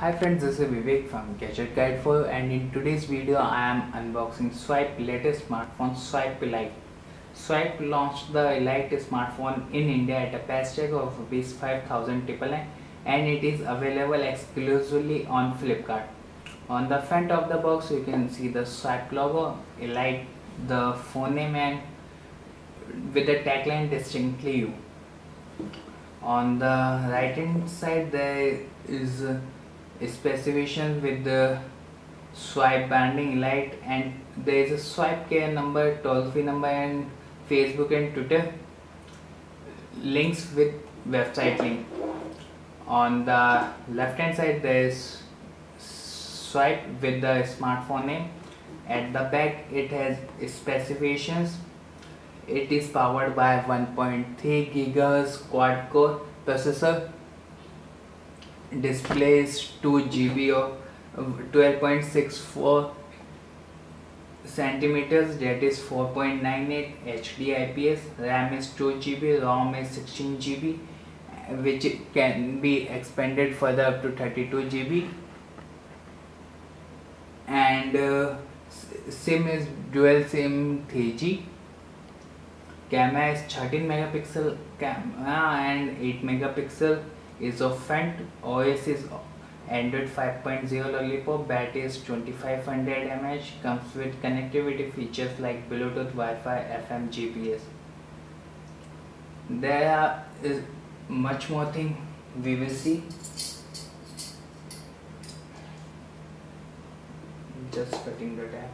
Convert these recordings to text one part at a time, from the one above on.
Hi friends, this is Vivek from Gadget Guide 4 and in today's video I am unboxing Swipe latest smartphone Swipe Elite. Swipe launched the Elite smartphone in India at a price tag of rupees 5000 and it is available exclusively on Flipkart. On the front of the box you can see the Swipe logo, Elite, the phone name and with the tagline distinctly you. On the right hand side there is specification with the swipe banding Elite and there is a swipe care number toll free number and facebook and twitter. Links with website link. On the left hand side there is swipe with the smartphone name. At the back it has specifications. It is powered by 1.3 gigahertz quad core processor displays 2 GB of 12.64 centimeters that is 4.98 HD IPS RAM is 2 GB ROM is 16 GB which can be expanded further up to 32 GB and uh, SIM is dual SIM 3G camera is 13 megapixel camera and 8 megapixel is of front OS is Android 5.0 Lollipop battery is 2500 mAh comes with connectivity features like Bluetooth Wi-Fi FM GPS there is much more thing we will see. Just cutting the tap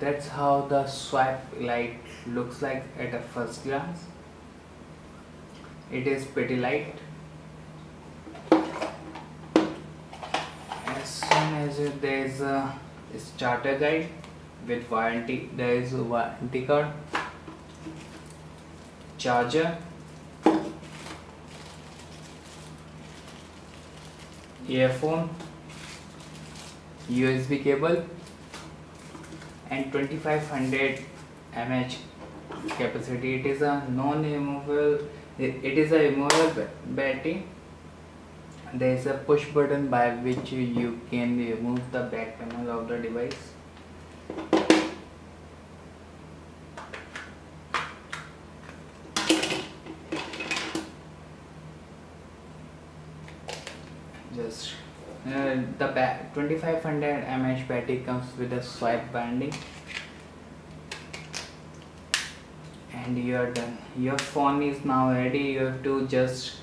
that's how the swipe Elite looks like at a first glance. It is pretty light. As soon as there is a starter guide with warranty there is a warranty card charger earphone USB cable and 2500 mAh capacity. It is a non-removable it is a removable battery. There is a push button by which you can remove the back panel of the device. Just uh, the 2500 mAh battery comes with a swipe banding and you are done. Your phone is now ready. You have to just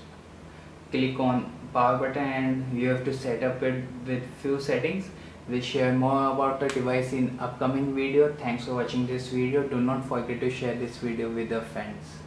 click on power button and you have to set up it with few settings. We'll share more about the device in upcoming video. Thanks for watching this video. Do not forget to share this video with your friends